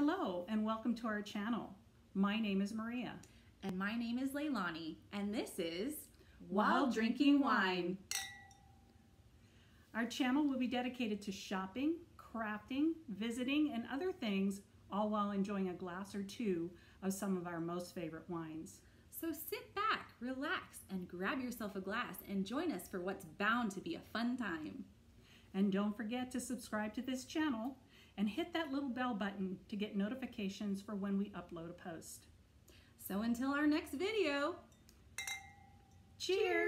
Hello and welcome to our channel. My name is Maria. And my name is Leilani, and this is While Drinking Wine. Our channel will be dedicated to shopping, crafting, visiting, and other things, all while enjoying a glass or two of some of our most favorite wines. So sit back, relax, and grab yourself a glass and join us for what's bound to be a fun time. And don't forget to subscribe to this channel and hit that little bell button to get notifications for when we upload a post. So until our next video, Cheers!